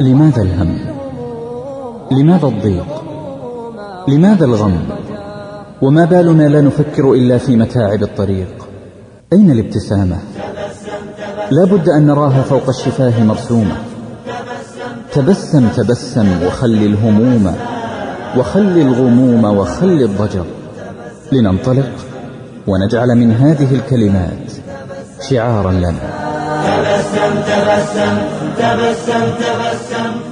لماذا الهم؟ لماذا الضيق؟ لماذا الغم؟ وما بالنا لا نفكر إلا في متاعب الطريق. أين الابتسامة؟ لا بد أن نراها فوق الشفاه مرسومة. تبسم تبسم وخل الهموم وخل الغموم وخل الضجر. لننطلق ونجعل من هذه الكلمات شعارا لنا.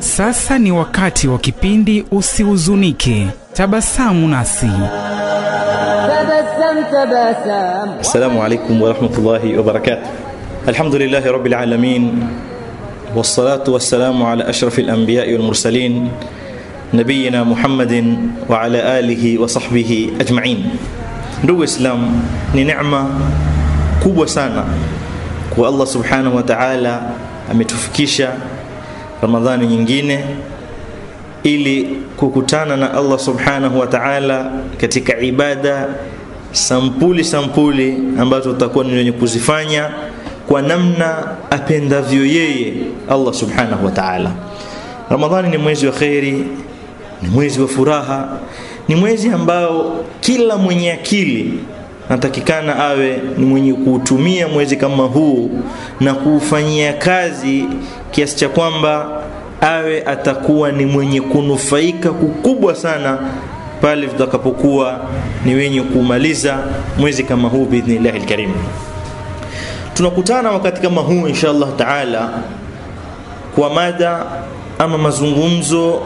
Sasa ni wakati wa kipindi Usihuzunike, tabasamu nasi. تبسم تبسم السلام عليكم ورحمة الله وبركاته الحمد لله رب العالمين والصلاة والسلام على أشرف الأنبياء والمرسلين نبينا محمد وعلى آله وصحبه أجمعين ndugu Islam ni neema kubwa sana kwa Allah subhanahu wa ta'ala ametufikisha Ramadhani nyingine ili kukutana na Allah subhanahu wa ta'ala katika ibada sampuli sampuli ambazo tutakuwa ni wenye kuzifanya kwa namna apendavyo yeye Allah subhanahu wa ta'ala. Ramadhani ni mwezi wa kheri, ni mwezi wa furaha, ni mwezi ambao kila mwenye akili natakikana awe ni mwenye kuutumia mwezi kama huu na kuufanyia kazi kiasi cha kwamba awe atakuwa ni mwenye kunufaika kukubwa sana pale tutakapokuwa ni wenye kumaliza mwezi kama huu biidhnillahi lkarim. Tunakutana wakati kama huu insha allah taala kwa mada ama mazungumzo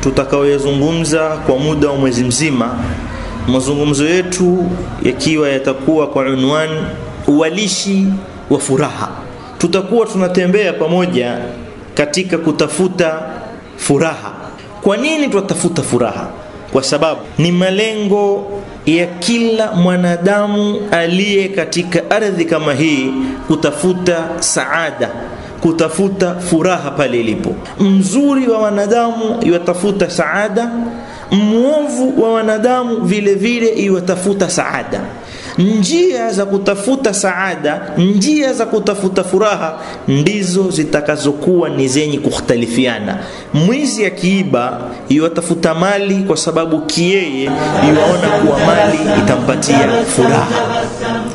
tutakayoyazungumza kwa muda wa mwezi mzima mazungumzo yetu yakiwa yatakuwa kwa unwan uwalishi wa furaha. Tutakuwa tunatembea pamoja katika kutafuta furaha. Kwa nini tunatafuta furaha? Kwa sababu ni malengo ya kila mwanadamu aliye katika ardhi kama hii kutafuta saada kutafuta furaha pale ilipo. Mzuri wa wanadamu iwatafuta saada mwovu wa wanadamu vile vile iwatafuta saada. Njia za kutafuta saada njia za kutafuta furaha ndizo zitakazokuwa ni zenye kukhtalifiana. Mwizi ya kiiba iwatafuta mali kwa sababu kiyeye iwaona kuwa mali itampatia furaha.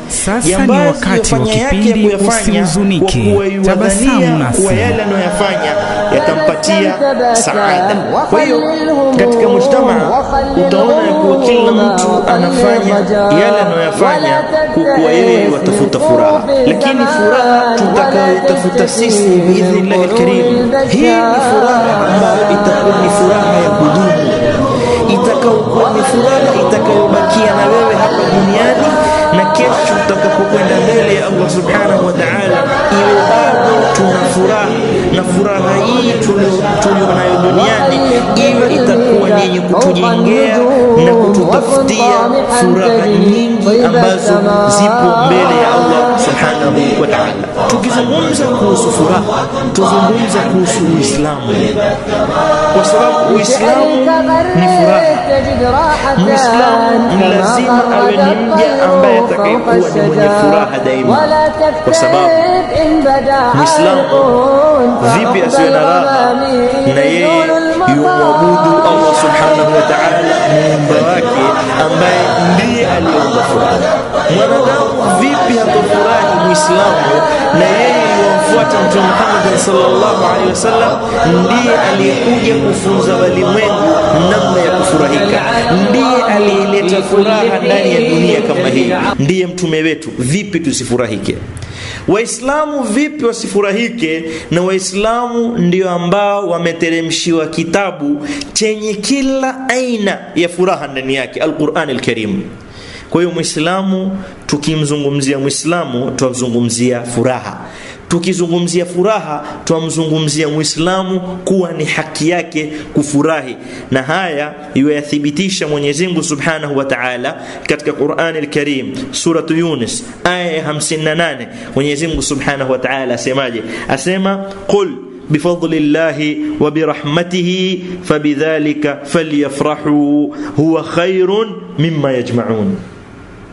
Sasa ni wakati wa kipindi Usihuzunike, tabasamu na kuwa yale anayoyafanya yatampatia saada. Kwa hiyo katika mujtamaa utaona ya kuwa kila mtu anafanya yale anayoyafanya kukuwa kuwa yeye watafuta furaha, lakini furaha tutakayotafuta sisi biidhnillahi lkarim, hii ni furaha ambayo itakuwa ni furaha ya kudumu itakayokuwa ni furaha itakayobakia na wewe hapa duniani na kesho tutakapokwenda mbele ya Allah subhanahu wa ta'ala iwe bado tuna furaha na furaha hii tulionayo duniani iwe itakuwa ni yenye kutujengea na kututafutia furaha nyingi ambazo zipo mbele ya Allah subhanahu wa ta'ala. Tukizungumza kuhusu furaha tuzungumza kuhusu Uislamu kwa sababu Uislamu ni furaha Muislamu ni lazima awe ni mja ambaye atakayekuwa ni mwenye furaha daima, kwa sababu Muislamu vipi asiwe na raha na yeye yumwabudu muumba wake ambaye ndiye aliyeumba furaha. Mwanadamu vipi hatofurahi Muislamu na yeye yuwamfuata Mtume Muhammad sallallahu alaihi wasallam, ndiye aliyekuja kufunza walimwengu namna ya kufurahika, ndiye aliyeleta furaha ndani ya dunia kama hii, ndiye mtume wetu. Vipi tusifurahike? Waislamu vipi wasifurahike? Na Waislamu ndio ambao wameteremshiwa kitabu chenye kila aina ya furaha ndani yake, Alquran Alkarim. Kwa hiyo Muislamu, tukimzungumzia mwislamu twamzungumzia furaha. Tukizungumzia furaha twamzungumzia mwislamu kuwa ni haki yake kufurahi. Na haya yuwayathibitisha mwenyezi mungu subhanahu wa taala katika qurani lkarim suratu yunus aya ya 58 mwenyezi mungu subhanahu wa taala asemaje? Asema qul بفضل الله وبرحمته فبذلك فليفرحوا. هو خير مما يجمعون.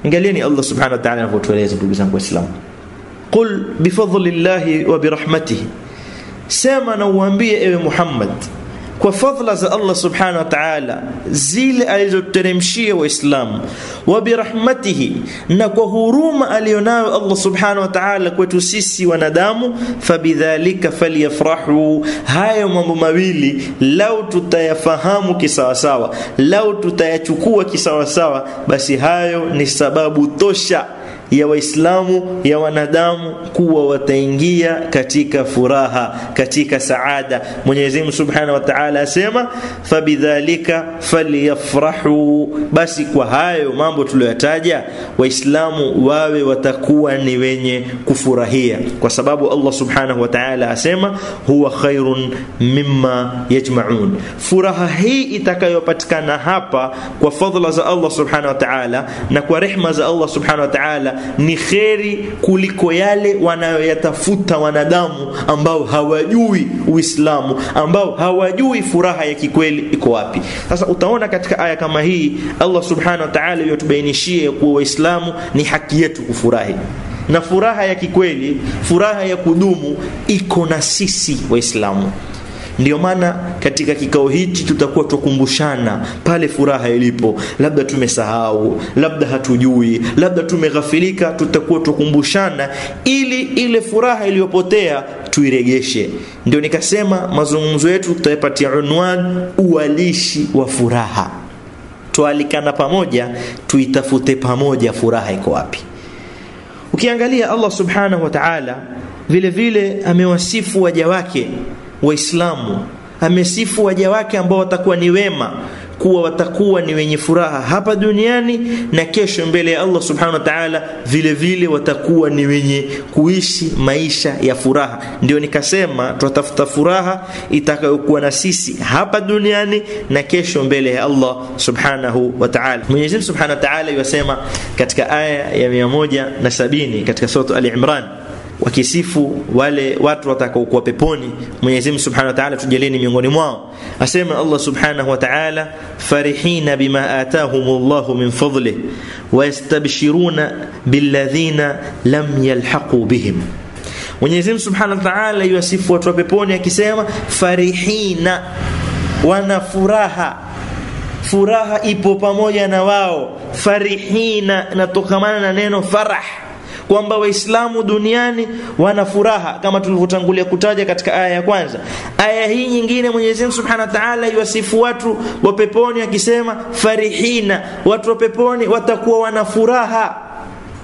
قال يعني الله سبحانه وتعالى نفوت الإسلام قل بفضل الله وبرحمته. سامنا وانبيا محمد. Kwa fadhla za Allah subhanahu wa ta'ala zile alizoteremshia waislamu wa birahmatihi na kwa huruma aliyonayo Allah subhanahu wa ta'ala kwetu sisi wanadamu fabidhalika falyafrahu. Hayo mambo mawili lau tutayafahamu kisawasawa lau tutayachukua kisawasawa basi hayo ni sababu tosha ya waislamu ya wanadamu kuwa wataingia katika furaha katika saada. Mwenyezi Mungu Subhanahu wa Ta'ala asema fabidhalika falyafrahu. Basi kwa hayo mambo tuliyotaja waislamu wawe watakuwa ni wenye kufurahia. Kwa sababu Allah Subhanahu wa Ta'ala asema huwa khairun mimma yajma'un. Furaha hii itakayopatikana hapa kwa fadhila za Allah Subhanahu wa Ta'ala na kwa rehma za Allah Subhanahu wa Ta'ala ni kheri kuliko yale wanayoyatafuta wanadamu ambao hawajui Uislamu, ambao hawajui furaha ya kikweli iko wapi. Sasa utaona katika aya kama hii Allah subhanahu wa ta'ala yotubainishie kuwa Waislamu ni haki yetu kufurahi na furaha ya kikweli, furaha ya kudumu iko na sisi Waislamu. Ndio maana katika kikao hichi tutakuwa tukumbushana pale furaha ilipo, labda tumesahau, labda hatujui, labda tumeghafilika, tutakuwa tukumbushana ili ile furaha iliyopotea tuiregeshe. Ndio nikasema mazungumzo yetu tutayapatia unwan uwalishi wa furaha, tualikana pamoja, tuitafute pamoja furaha iko wapi. Ukiangalia Allah subhanahu wa ta'ala vile vile amewasifu waja wake waislamu amesifu waja wake ambao watakuwa ni wema kuwa watakuwa ni wenye furaha hapa duniani na kesho mbele ya Allah subhanahu wa ta'ala vile vile watakuwa ni wenye kuishi maisha ya furaha. Ndio nikasema tutatafuta furaha itakayokuwa na sisi hapa duniani na kesho mbele ya Allah subhanahu wa ta'ala. Mwenyezi Mungu subhanahu wa ta'ala yasema katika aya ya 170 katika sura Ali-Imran wakisifu wale watu watakaokuwa peponi. Mwenyezi Mungu Subhanahu wa Ta'ala tujalieni miongoni mwao. Asema Allah Subhanahu wa Ta'ala farihina bima atahumullahu min fadlih wayastabshiruna billadhina lam yalhaqu bihim. Mwenyezi Mungu Subhanahu wa Ta'ala yuasifu watu wa peponi akisema farihina wana furaha. Furaha ipo pamoja na wao. Farihina natokamana na neno farah kwamba waislamu duniani wana furaha kama tulivyotangulia kutaja katika aya ya kwanza. Aya hii nyingine Mwenyezi Mungu Subhanahu wa Ta'ala yuwasifu watu wa peponi akisema farihina watu wa peponi watakuwa wana furaha.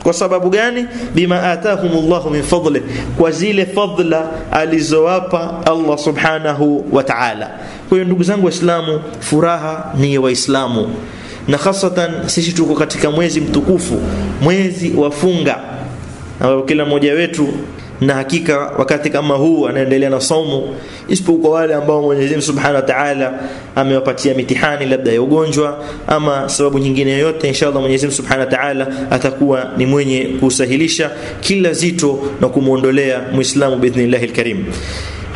Kwa sababu gani? Bima atahumullahu min fadli kwa zile fadla alizowapa Allah subhanahu wa ta'ala. Kwa hiyo ndugu zangu waislamu furaha ni ya waislamu. Na hasatan sisi tuko katika mwezi mtukufu mwezi wa funga ambapo kila mmoja wetu na hakika wakati kama huu anaendelea na somo isipokuwa wale ambao Mwenyezi Mungu Subhanahu wa Ta'ala amewapatia mitihani labda ya ugonjwa ama sababu nyingine yoyote inshallah Mwenyezi Mungu Subhanahu wa Ta'ala atakuwa ni mwenye kusahilisha kila zito na kumuondolea Muislamu biidhnillahil karim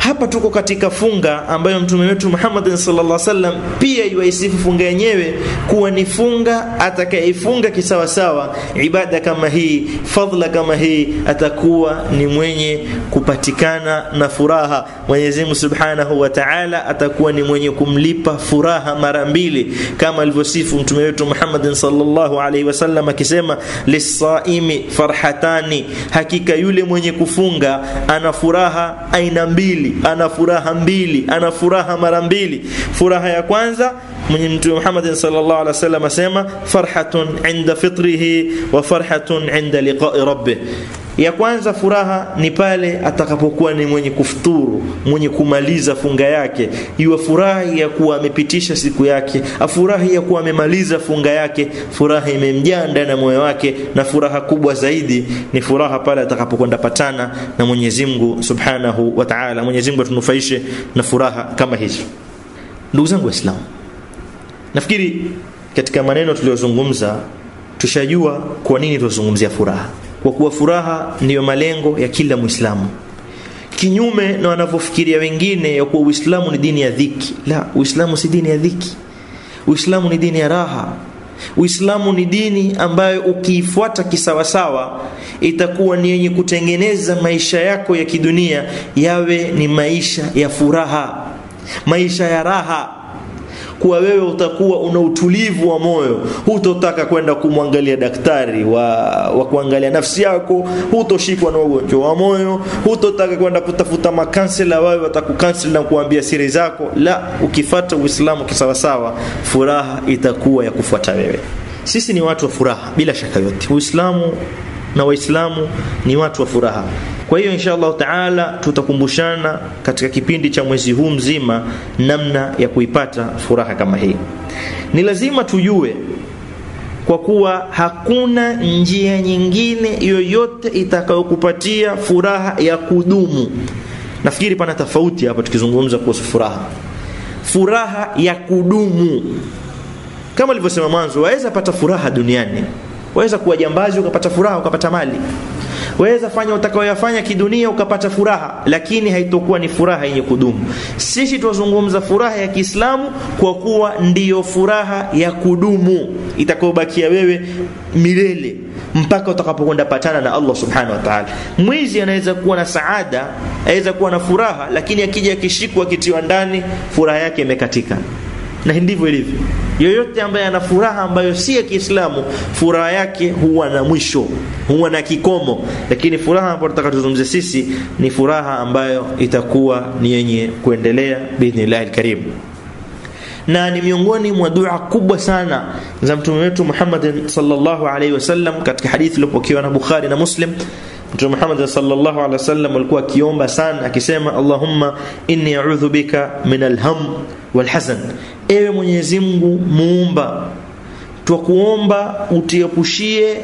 hapa tuko katika funga ambayo mtume wetu Muhammad sallallahu alaihi wasallam pia yuisifu funga yenyewe kuwa ni funga atakayeifunga kisawasawa. Ibada kama hii fadhila kama hii atakuwa ni mwenye kupatikana na furaha. Mwenyezi Mungu Subhanahu wa Ta'ala atakuwa ni mwenye kumlipa furaha mara mbili kama alivyosifu mtume wetu Muhammad sallallahu alaihi wasallam akisema lisaimi farhatani. Hakika yule mwenye kufunga ana furaha aina mbili ana furaha mbili ana furaha mara mbili furaha ya kwanza mwenye mtume Muhammad sallallahu alaihi wasallam asema farhatun inda fitrihi wa farhatun inda liqa'i rabbih ya kwanza furaha ni pale atakapokuwa ni mwenye kufuturu mwenye kumaliza funga yake. Iwe furahi ya kuwa amepitisha siku yake afurahi ya kuwa amemaliza funga yake. Furaha imemjaa ndani ya moyo wake na furaha kubwa zaidi ni furaha pale atakapokwenda patana na Mwenyezi Mungu Subhanahu wa Ta'ala. Mwenyezi Mungu atunufaishe na furaha kama hizo ndugu zangu waislamu nafikiri katika maneno tuliyozungumza tushajua kwa nini tunazungumzia furaha kwa kuwa furaha ndiyo malengo ya kila Muislamu. Kinyume na wanavyofikiria wengine ya kuwa Uislamu ni dini ya dhiki. La Uislamu si dini ya dhiki. Uislamu ni dini ya raha. Uislamu ni dini ambayo ukiifuata kisawasawa itakuwa ni yenye kutengeneza maisha yako ya kidunia yawe ni maisha ya furaha, maisha ya raha kuwa wewe utakuwa una utulivu wa moyo, hutotaka kwenda kumwangalia daktari wa, wa kuangalia nafsi yako, hutoshikwa na ugonjwa wa moyo, hutotaka kwenda kutafuta makansela wawe watakukansel na kuambia siri zako. La, ukifata Uislamu kisawasawa, furaha itakuwa ya kufuata wewe. Sisi ni watu wa furaha bila shaka yote. Uislamu na Waislamu ni watu wa furaha. Kwa hiyo insha Allah taala tutakumbushana katika kipindi cha mwezi huu mzima namna ya kuipata furaha kama hii. Ni lazima tujue kwa kuwa hakuna njia nyingine yoyote itakayokupatia furaha ya kudumu. Nafikiri pana tofauti hapa tukizungumza kuhusu furaha. Furaha ya kudumu, kama alivyosema mwanzo, waweza pata furaha duniani, waweza kuwa jambazi ukapata furaha ukapata mali waweza fanya utakayoyafanya kidunia ukapata furaha, lakini haitokuwa ni furaha yenye kudumu. Sisi twazungumza furaha ya Kiislamu kwa kuwa ndiyo furaha ya kudumu itakayobakia wewe milele mpaka utakapokwenda patana na Allah subhanahu wa ta'ala. Mwizi anaweza kuwa na saada, anaweza kuwa na furaha, lakini akija akishikwa akitiwa ndani, furaha yake imekatika na ndivyo ilivyo. Yoyote ambaye ana furaha ambayo si ya Kiislamu, furaha yake huwa na mwisho, huwa na kikomo. Lakini furaha ambayo tunataka tuzungumze sisi ni furaha ambayo itakuwa ni yenye kuendelea biidhnillahi alkarim na ni miongoni mwa dua kubwa sana za mtume wetu Muhammad sallallahu alaihi wasallam katika hadithi iliyopokewa na Bukhari na Muslim Mtume Muhammad sallallahu alaihi wasallam alikuwa akiomba sana akisema, Allahumma inni a'udhu bika min alham walhazan, ewe Mwenyezi Mungu muumba, twakuomba utiepushie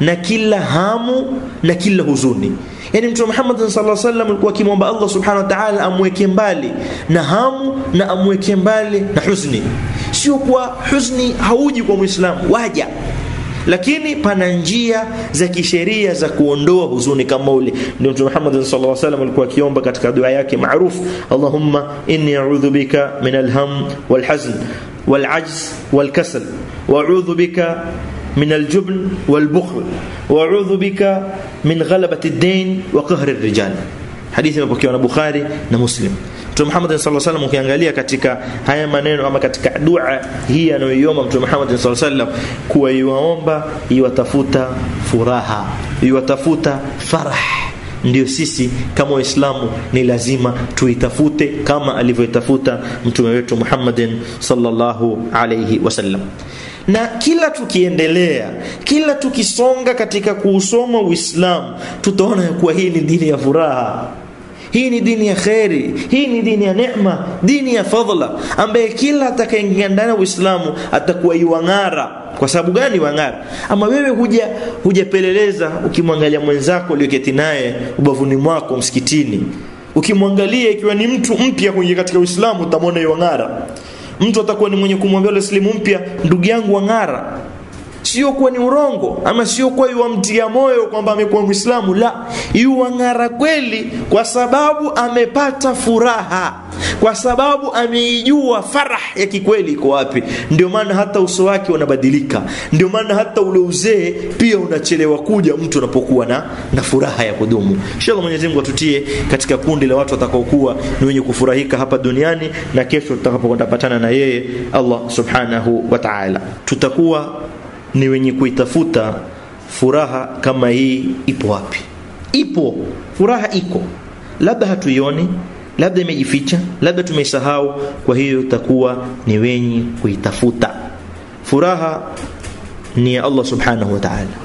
na kila hamu na kila huzuni. Yani Mtume Muhammad sallallahu alaihi wasallam alikuwa akimwomba Allah subhanahu wa ta'ala amweke mbali na hamu na amweke mbali na huzuni. Sio kwa huzuni hauji kwa Muislamu, waja lakini pana njia za kisheria za kuondoa huzuni kama ule. Ndio Mtume Muhammad sallallahu alaihi wasallam alikuwa akiomba katika dua yake maarufu, Allahumma inni a'udhu bika min alham walhazn walajz walkasal wa'udhu bika من الجبن والبخل وأعوذ بك من غلبة الدين وقهر الرجال imepokewa na Bukhari na Muslim. Mtume Muhammad sallallahu alaihi ukiangalia katika haya maneno ama katika dua hii anayoiomba Mtume Muhammad sallallahu alaihi wasallam kuwa yuwaomba iwatafuta furaha, iwatafuta farah. Ndio sisi kama Waislamu ni lazima tuitafute kama alivyoitafuta mtume wetu Muhammadin sallallahu alayhi wasallam na kila tukiendelea kila tukisonga katika kuusoma Uislamu tutaona kuwa hii ni dini ya furaha hii ni dini ya kheri, hii ni dini ya neema, dini ya fadhila, ambaye kila atakayeingia ndani ya Uislamu atakuwa iwang'ara. Kwa sababu gani wang'ara? Ama wewe huja hujapeleleza, ukimwangalia mwenzako ulioketi naye ubavuni mwako msikitini, ukimwangalia ikiwa ni mtu mpya kuingia katika Uislamu, utamwona iwang'ara. Mtu atakuwa ni mwenye kumwambia yule mpya, ndugu yangu wang'ara sio kuwa ni urongo ama sio kuwa yuwamtia moyo kwamba amekuwa Muislamu, la, yuwang'ara kweli, kwa sababu amepata furaha, kwa sababu ameijua farah ya kikweli iko wapi. Ndio maana hata uso wake unabadilika, ndio maana hata ule uzee pia unachelewa kuja mtu anapokuwa na, na furaha ya kudumu. Inshallah Mwenyezi Mungu atutie katika kundi la watu watakaokuwa ni wenye kufurahika hapa duniani na kesho tutakapokwenda patana na yeye Allah subhanahu wa ta'ala, tutakuwa ni wenye kuitafuta furaha kama hii ipo wapi? Ipo. Furaha iko. Labda hatuioni labda imejificha labda tumesahau. kwa hiyo itakuwa ni wenye kuitafuta. Furaha ni ya Allah subhanahu wa ta'ala.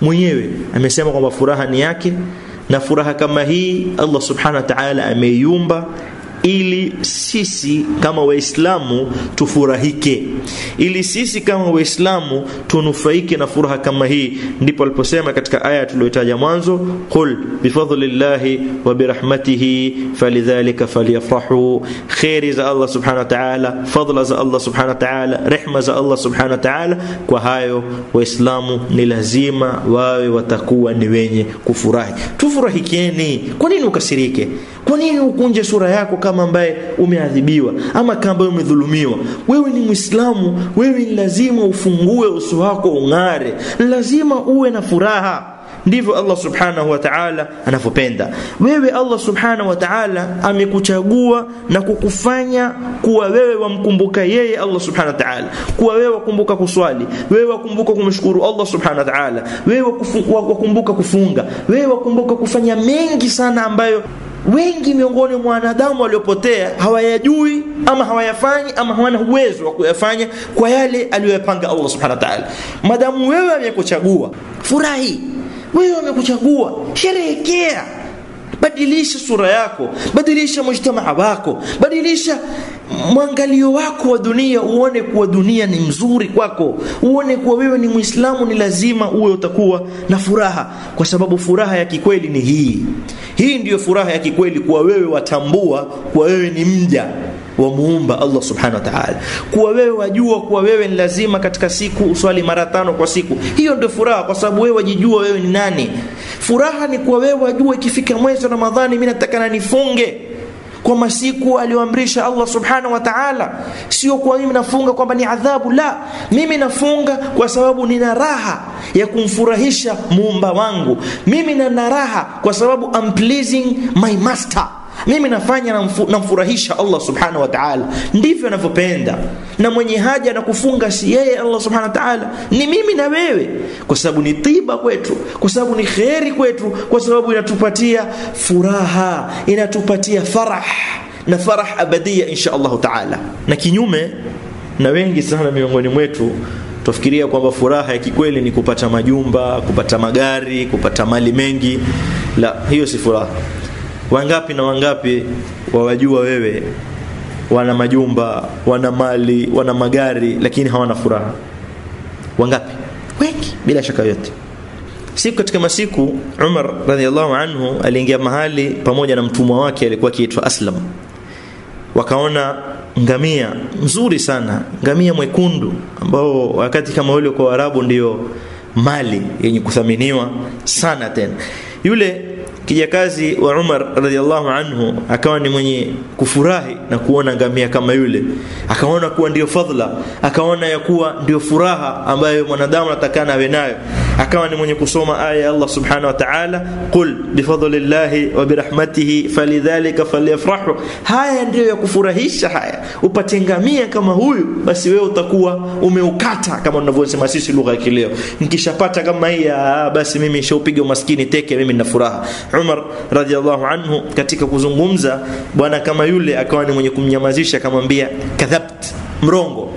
Mwenyewe amesema kwamba furaha ni yake na furaha kama hii Allah subhanahu wa ta'ala ameiumba ili sisi kama waislamu tufurahike. Ili sisi kama waislamu tunufaike na furaha kama hii. Ndipo aliposema katika aya tuliyotaja mwanzo qul bifadlillahi wa birahmatihi falidhalika falyafrahu. Kheri za Allah subhanahu wa ta'ala fadla za Allah subhanahu wa ta'ala rehma za Allah subhanahu wa ta'ala. Kwa hayo waislamu ni lazima wawe watakuwa ni wenye kufurahi. Tufurahikeni kwa nini ukasirike kwa nini ukunje sura yako kama ambaye umeadhibiwa ama kama ambaye umedhulumiwa? Wewe ni mwislamu wewe ni lazima ufungue uso wako ung'are. Lazima uwe na furaha. Ndivyo Allah subhanahu wa ta'ala anavyopenda. Wewe Allah subhanahu wa ta'ala amekuchagua na kukufanya kuwa wewe wamkumbuka yeye Allah subhanahu wa ta'ala. Kuwa wewe wakumbuka kuswali. Wewe wakumbuka kumshukuru Allah subhanahu wa ta'ala. Wewe wakumbuka kufunga. Wewe wakumbuka kufanya mengi sana ambayo wengi miongoni mwa wanadamu waliopotea hawayajui ama hawayafanyi ama hawana uwezo wa kuyafanya kwa yale aliyoyapanga Allah subhanahu wa ta'ala. Madamu wewe amekuchagua furahi. Wewe amekuchagua sherehekea badilisha sura yako badilisha mujtamaa wako badilisha mwangalio wako wa dunia uone kuwa dunia ni mzuri kwako uone kuwa wewe ni muislamu ni lazima uwe utakuwa na furaha kwa sababu furaha ya kikweli ni hii. Hii ndiyo furaha ya kikweli kuwa wewe watambua kuwa wewe ni mja wa muumba Allah subhanahu wa ta'ala. Kuwa wewe wajua kuwa wewe ni lazima katika siku uswali mara tano kwa siku. Hiyo ndio furaha kwa sababu wewe wajijua wewe ni nani. Furaha ni kuwa wewe wajua ikifika mwezi Ramadhani mimi natakana nifunge kwa masiku aliyoamrisha Allah subhanahu wa ta'ala. Sio kwa mimi nafunga kwamba ni adhabu la. Mimi nafunga kwa sababu nina raha ya kumfurahisha muumba wangu. Mimi nina raha kwa sababu I'm pleasing my master mimi nafanya namfurahisha Allah subhanahu wa ta'ala. Ndivyo anavyopenda. Na mwenye haja na kufunga si yeye Allah subhanahu wa ta'ala. Ni mimi na wewe. Kwa sababu ni tiba kwetu. Kwa sababu ni kheri kwetu. Kwa sababu inatupatia furaha. Inatupatia farah. Na farah abadia insha Allah ta'ala. Na kinyume na wengi sana miongoni mwetu tufikiria kwamba furaha ya kikweli ni kupata majumba kupata magari kupata mali mengi. La hiyo si furaha wangapi na wangapi wawajua wewe? Wana majumba wana mali wana magari lakini hawana furaha. Wangapi? Wengi bila shaka yote siku katika masiku Umar radhiallahu anhu aliingia mahali pamoja na mtumwa wake alikuwa akiitwa Aslam. Wakaona ngamia mzuri sana ngamia mwekundu ambao wakati kama ule kwa Arabu ndio mali yenye kuthaminiwa sana tena. Yule kijakazi wa Umar radhiallahu anhu akawa ni mwenye kufurahi na kuona ngamia kama yule. Akaona kuwa ndio fadhila. Akaona ya kuwa ndio furaha ambayo mwanadamu anatakana awe nayo akawa ni mwenye kusoma aya ya Allah subhanahu wa ta'ala qul bifadlillahi wa birahmatihi falidhalika falyafrahu. Haya ndiyo ya kufurahisha haya. Upate ngamia kama huyu basi wewe utakuwa umeukata kama tunavyosema sisi lugha ya kileo. Nikishapata kama hii basi mimi nishaupiga umaskini teke mimi nina furaha. Umar radhiallahu anhu katika kuzungumza bwana kama yule akawa ni mwenye kumnyamazisha akamwambia kadhabt mrongo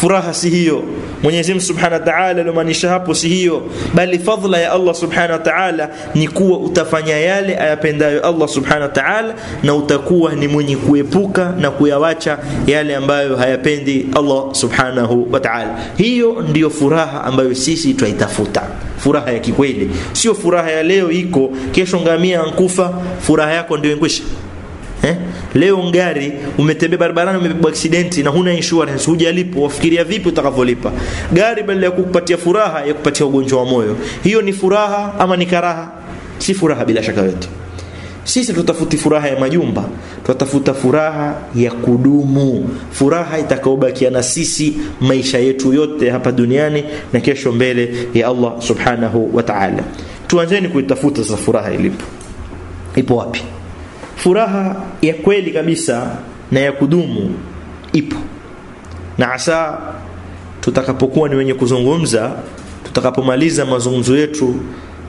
furaha si hiyo. Mwenyezi Mungu Subhanahu wa Ta'ala alomaanisha hapo si hiyo. Bali fadhila ya Allah Subhanahu wa Ta'ala ni kuwa utafanya yale ayapendayo Allah Subhanahu wa Ta'ala na utakuwa ni mwenye kuepuka na kuyawacha yale ambayo hayapendi Allah Subhanahu wa Ta'ala. Hiyo ndiyo furaha ambayo sisi twaitafuta. Furaha ya kikweli. Sio furaha ya leo iko kesho ngamia ankufa furaha yako ndio ingwisha Eh? Leo ngari umetembea barabarani umebeba accident na huna insurance hujalipo wafikiria vipi utakavyolipa? Gari badala ya kukupatia furaha ya kupatia ugonjwa wa moyo. Hiyo ni furaha ama ni karaha? Si furaha bila shaka yote sisi tutafuti furaha ya majumba tutafuta furaha ya kudumu furaha itakayobakia na sisi maisha yetu yote hapa duniani na kesho mbele ya Allah subhanahu wa ta'ala. Tuanzeni kuitafuta sasa furaha ilipo. Ipo wapi furaha ya kweli kabisa na ya kudumu ipo na hasa tutakapokuwa ni wenye kuzungumza tutakapomaliza mazungumzo yetu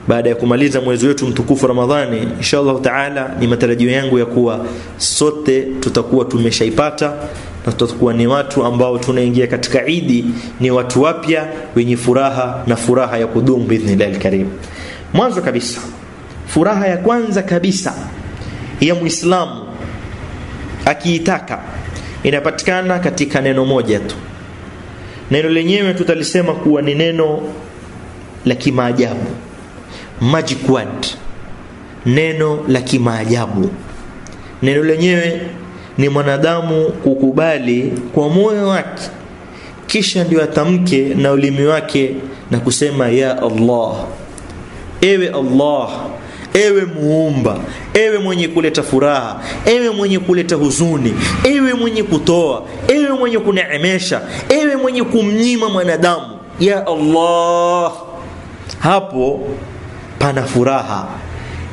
baada ya kumaliza mwezi wetu mtukufu Ramadhani inshallah taala ni matarajio yangu ya kuwa sote tutakuwa tumeshaipata na tutakuwa ni watu ambao tunaingia katika Idi ni watu wapya wenye furaha na furaha ya kudumu biidhnillahi lkarim. mwanzo kabisa furaha ya kwanza kabisa ya Muislamu akiitaka inapatikana katika neno moja tu. Neno lenyewe tutalisema kuwa ni neno la kimaajabu, magic word, neno la kimaajabu. Neno lenyewe ni mwanadamu kukubali kwa moyo wake, kisha ndio atamke na ulimi wake na kusema ya Allah, ewe Allah ewe muumba ewe mwenye kuleta furaha ewe mwenye kuleta huzuni ewe mwenye kutoa ewe mwenye kuneemesha ewe mwenye kumnyima mwanadamu. Ya allah hapo pana furaha.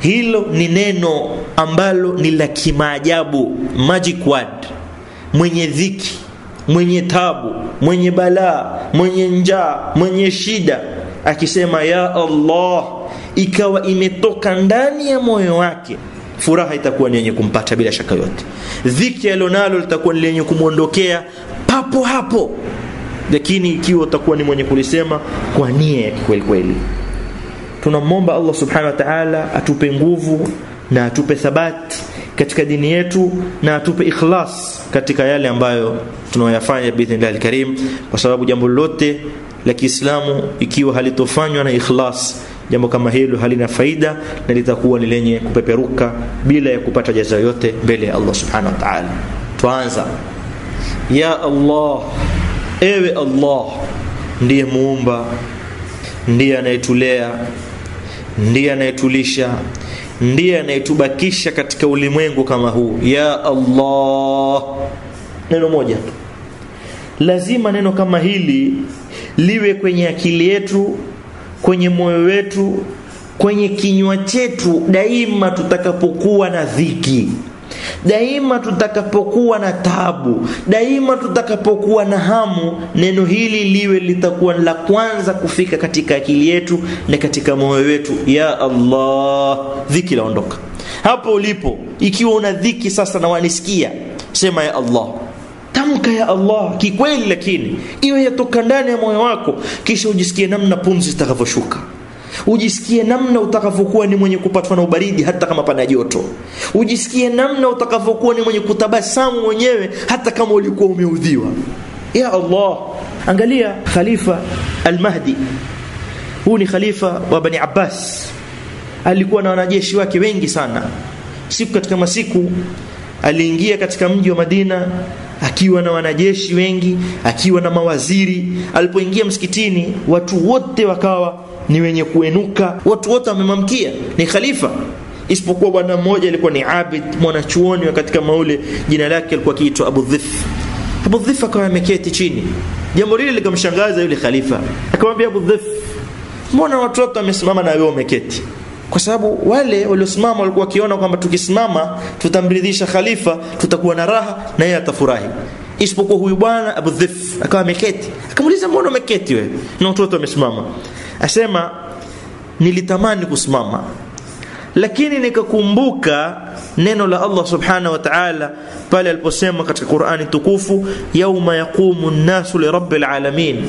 Hilo ni neno ambalo ni la kimaajabu magic word. Mwenye dhiki mwenye tabu mwenye balaa mwenye njaa mwenye shida akisema ya allah ikawa imetoka ndani ya moyo wake furaha itakuwa ni yenye kumpata bila shaka yote dhiki alionalo litakuwa ni lenye kumwondokea papo hapo. Lakini ikiwa utakuwa ni mwenye kulisema kwa nia ya kweli kweli. Tunamwomba allah subhanahu wa taala atupe nguvu na atupe thabati katika dini yetu na atupe ikhlas katika yale ambayo tunayoyafanya biidhnillah alkarim kwa sababu jambo lolote la kiislamu ikiwa halitofanywa na ikhlas jambo kama hilo halina faida na litakuwa ni lenye kupeperuka bila ya kupata jaza yote mbele ya allah subhanahu wa taala. Tuanza. ya allah ewe allah ndiye muumba ndiye anayetulea ndiye anayetulisha ndiye anayetubakisha katika ulimwengu kama huu. Ya allah neno moja lazima neno kama hili liwe kwenye akili yetu kwenye moyo wetu kwenye kinywa chetu daima tutakapokuwa na dhiki. Daima tutakapokuwa na tabu daima tutakapokuwa na hamu neno hili liwe litakuwa la kwanza kufika katika akili yetu na katika moyo wetu. Ya allah dhiki laondoka. Hapo ulipo ikiwa una dhiki sasa na wanisikia sema ya allah tamka ya allah kikweli lakini iwe yatoka ndani ya moyo wako kisha ujisikie namna pumzi zitakavyoshuka ujisikie namna utakavyokuwa ni mwenye kupatwa na ubaridi hata kama pana joto. Ujisikie namna utakavyokuwa ni mwenye kutabasamu mwenyewe hata kama ulikuwa umeudhiwa. Ya allah angalia khalifa almahdi. Huu ni khalifa wa bani abbas. Alikuwa na wanajeshi wake wengi sana. Siku katika masiku aliingia katika mji wa madina akiwa na wanajeshi wengi akiwa na mawaziri. Alipoingia msikitini watu wote wakawa ni wenye kuenuka. Watu wote wamemamkia ni khalifa. Isipokuwa bwana mmoja alikuwa ni abid mwanachuoni wa katika maule. Jina lake alikuwa akiitwa abu dhif. Abu dhif akawa ameketi chini. Jambo lile likamshangaza yule khalifa. Akamwambia abu dhif mbona watu wote wamesimama na wewe umeketi kwa sababu wale waliosimama walikuwa wakiona kwamba tukisimama tutamridhisha khalifa tutakuwa na raha na yeye atafurahi. Isipokuwa huyu bwana abu dhif akawa ameketi. Akamuuliza mbona umeketi wewe? Na watu wote wamesimama. Asema nilitamani kusimama lakini nikakumbuka neno la Allah subhanahu wa ta'ala pale aliposema katika Qur'ani tukufu yauma yaqumu nnasu lirabbil alamin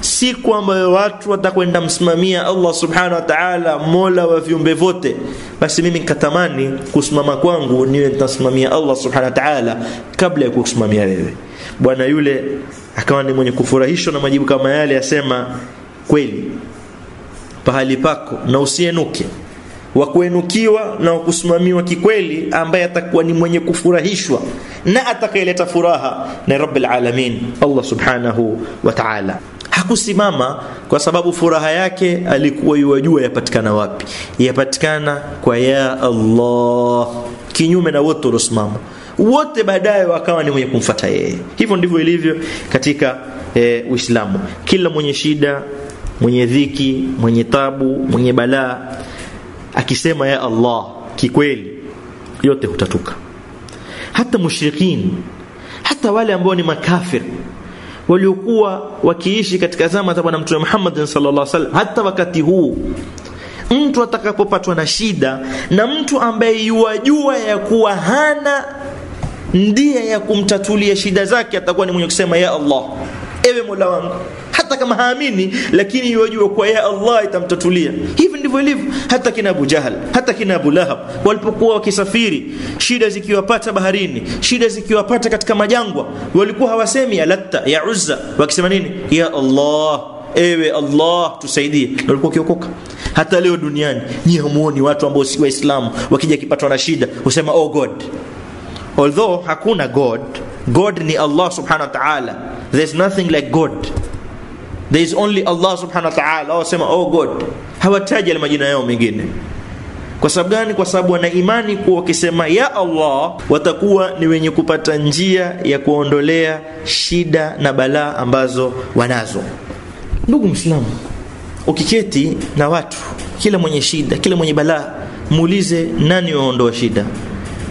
siku ambayo watu watakwenda msimamia Allah subhanahu wa ta'ala mola wa viumbe vyote, basi mimi nikatamani kusimama kwangu niwe nitasimamia Allah subhanahu wa ta'ala kabla ya kusimamia wewe. Bwana yule akawa ni mwenye kufurahishwa na majibu kama yale asema kweli pahali pako na usienuke. Wa kuenukiwa na wa kusimamiwa kikweli ambaye atakuwa ni mwenye kufurahishwa na atakayeleta furaha na rabbil alamin Allah subhanahu wa ta'ala hakusimama kwa sababu furaha yake alikuwa yuwajua yapatikana wapi. Yapatikana kwa ya Allah. Kinyume na wote waliosimama. Wote baadaye wakawa ni mwenye kumfata yeye. Hivyo ndivyo ilivyo katika e, Uislamu. Kila mwenye shida mwenye dhiki mwenye tabu mwenye balaa akisema ya Allah kikweli yote hutatuka. Hata mushrikin hata wale ambao ni makafir waliokuwa wakiishi katika zama za bwana mtume Muhammad sallallahu alaihi wasallam hata wakati huu. Mtu atakapopatwa na shida na mtu ambaye yuwajua ya kuwa hana ndia ya kumtatulia shida zake atakuwa ni mwenye kusema ya Allah ewe Mola wangu hata kama haamini lakini yajua kwa ya Allah itamtatulia. Hivi ndivyo ilivyo. Hata kina Abu Jahal hata kina Abu Lahab walipokuwa wakisafiri shida zikiwapata baharini shida zikiwapata katika majangwa walikuwa hawasemi ya Latta ya Uzza wakisema nini? Ya Allah ewe Allah tusaidie. Walikuwa kiokoka hata leo duniani nyie hamuoni watu ambao si waislamu wakija kipatwa na shida husema oh god. Although hakuna god god ni Allah subhanahu wa ta'ala. There's nothing like god there is only Allah subhanahu wa ta'ala. Wasema oh god hawataji majina yao mengine. Kwa sababu gani? Kwa sababu wana imani kuwa wakisema ya allah watakuwa ni wenye kupata njia ya kuondolea shida na balaa ambazo wanazo. Ndugu mwislamu ukiketi na watu kila mwenye shida kila mwenye balaa muulize nani waondoa shida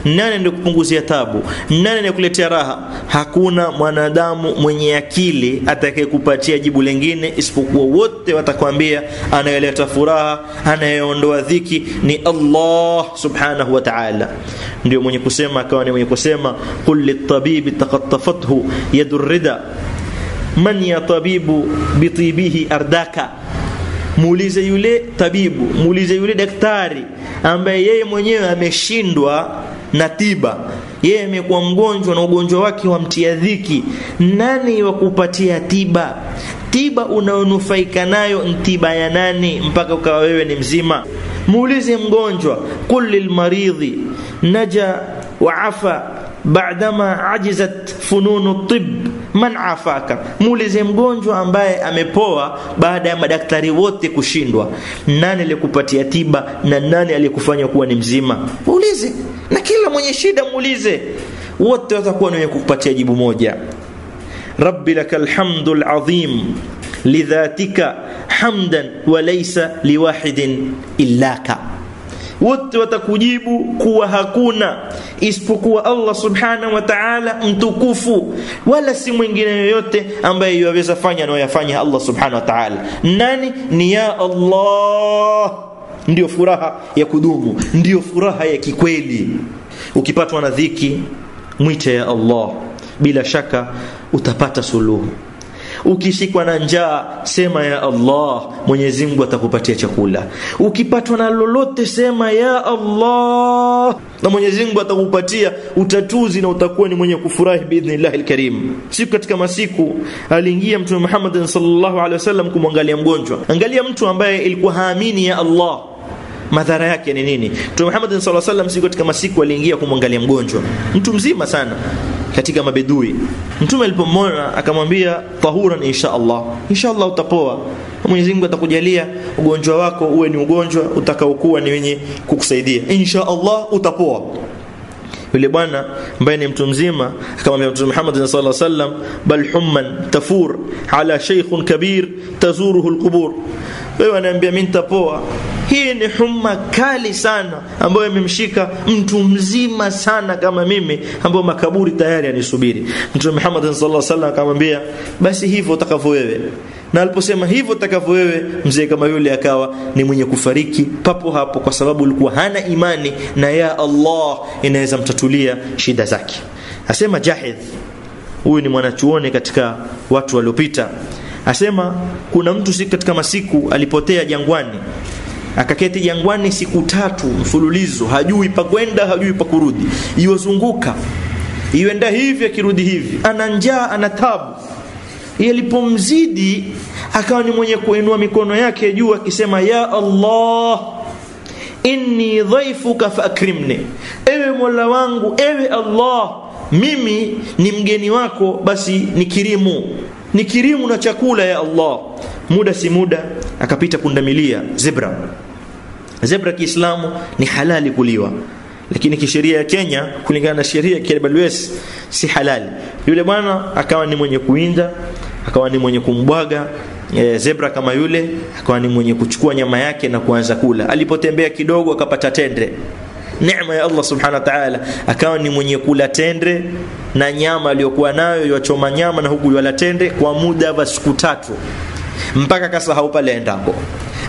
nani ndio kupunguzia tabu? Nani ndio kuletea raha? Hakuna mwanadamu mwenye akili atakayekupatia jibu lingine isipokuwa wote watakwambia anayeleta furaha anayeondoa dhiki ni allah subhanahu wa taala. Ndio mwenye kusema akawa ni mwenye kusema qul litabibi taqattafathu yadu rida man ya tabibu bitibihi ardaka? Muulize yule tabibu muulize yule daktari ambaye yeye mwenyewe ameshindwa na tiba. Yeye amekuwa mgonjwa na ugonjwa wake wamtia dhiki. Nani wa kupatia tiba? Tiba unaonufaika nayo ntiba ya nani mpaka ukawa wewe ni mzima? Muulize mgonjwa qul lilmaridhi naja wa afa baadama ajizat fununu tib man afaka? Muulize mgonjwa ambaye amepoa baada ya madaktari wote kushindwa. Nani aliyekupatia tiba na nani aliyekufanya kuwa ni mzima? Muulize kila mwenye shida muulize. Wote watakuwa ni wenye kukupatia jibu moja. Rabbi lakal hamdul alazim lidhatika hamdan wa laysa liwahidin illaka. Wote watakujibu kuwa hakuna isipokuwa Allah subhanahu wa ta'ala mtukufu wala si mwingine yoyote ambaye yaweza fanya anayoyafanya Allah subhanahu wa ta'ala. Nani? Ni ya Allah. Ndio furaha ya kudumu ndio furaha ya kikweli ukipatwa na dhiki mwite ya Allah. Bila shaka utapata suluhu. Ukishikwa na njaa sema ya Allah Mwenyezi Mungu atakupatia chakula. Ukipatwa na lolote sema ya Allah na Mwenyezi Mungu atakupatia utatuzi na utakuwa ni mwenye kufurahi biidhnillahi karim siku katika masiku aliingia mtume Muhammad sallallahu alaihi wasallam kumwangalia mgonjwa. Angalia mtu ambaye ilikuwa haamini ya Allah madhara yake ni nini? Mtume Muhammad sallallahu alaihi wasallam siku katika masiku aliingia kumwangalia mgonjwa. Mtu mzima sana katika mabedui mtume alipomwona akamwambia tahuran insha Allah. Insha Allah utapoa. Mwenyezi Mungu atakujalia ugonjwa wako uwe ni ugonjwa utakaokuwa ni wenye kukusaidia. Insha Allah utapoa. Yule bwana ambaye ni mtu mzima akamwambia mtume Muhammad sallallahu alaihi wasallam bal humman tafur ala shaykhun kabir tazuruhu alqubur. Wewe anaambia mimi nitapoa hii ni humma kali sana ambayo imemshika mtu mzima sana kama mimi ambayo makaburi tayari yanisubiri. Mtume Muhammad sallallahu alaihi wasallam akamwambia basi hivyo utakavyo wewe. Na aliposema hivyo utakavyo wewe mzee kama yule akawa ni mwenye kufariki papo hapo kwa sababu alikuwa hana imani na ya Allah inaweza mtatulia shida zake. Asema Jahid huyu ni mwanachuoni katika watu waliopita. Asema kuna mtu siku katika masiku alipotea jangwani akaketi jangwani siku tatu mfululizo hajui pa kwenda hajui pa kurudi. Iwazunguka iwenda hivi akirudi hivi ana njaa ana tabu. Yalipomzidi akawa ni mwenye kuinua mikono yake juu akisema ya Allah inni dhaifuka faakrimni ewe mola wangu ewe Allah mimi ni mgeni wako basi nikirimu. Nikirimu na chakula ya Allah. Muda si muda akapita pundamilia zebra zebra kiislamu ni halali kuliwa. Lakini kisheria ya Kenya kulingana na sheria ya KWS si halali. Yule bwana akawa ni mwenye kuinda akawa ni mwenye kumbwaga e, zebra kama yule akawa ni mwenye kuchukua nyama yake na kuanza kula. Alipotembea kidogo akapata tendre. Neema ya Allah subhanahu wa ta'ala akawa ni mwenye kula tendre na nyama aliyokuwa nayo yachoma nyama na huku yala tendre kwa muda wa siku tatu. Mpaka kasahau pale endapo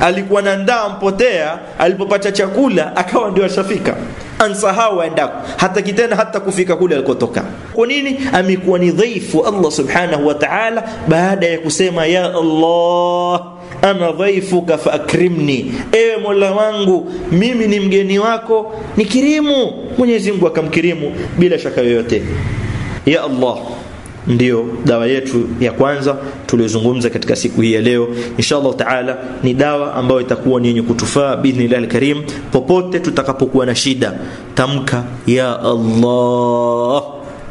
alikuwa na ndaa mpotea alipopata chakula akawa ndio ashafika. Ansahau aendako hata kitena hata kufika kule alikotoka. Kwa nini? Amekuwa ni dhaifu Allah subhanahu wa ta'ala baada ya kusema ya Allah ana dhaifuka faakrimni ewe mola wangu mimi ni mgeni wako nikirimu. Mwenyezi Mungu akamkirimu bila shaka yoyote. Ya Allah ndio dawa yetu ya kwanza tuliozungumza katika siku hii ya leo. Inshallah taala ni dawa ambayo itakuwa ni yenye kutufaa biidhnillah alkarim popote tutakapokuwa na shida. Tamka ya Allah.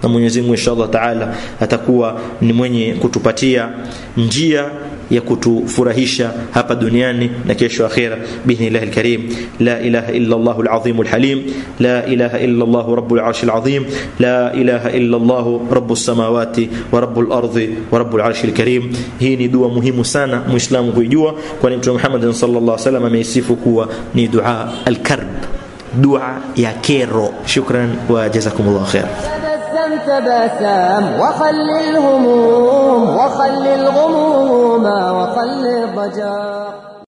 Na Mwenyezi Mungu inshallah taala atakuwa ni mwenye kutupatia njia ya kutufurahisha hapa duniani na kesho akhera. Biidhnillahi alkarim la ilaha illa Allah alazim alhalim la ilaha illa Allah rabbul arshil azim. La ilaha illa Allah rabbus samawati wa rabbul ardi wa rabbul arshil karim. Hii ni dua muhimu sana muislamu kuijua kwani mtume Muhammad sallallahu alaihi wasallam ameisifu kuwa ni dua alkarb dua ya kero. Shukran wa jazakumullah khair تبسم تبسم وخل الهموم وخل الغموم وخل الضجر.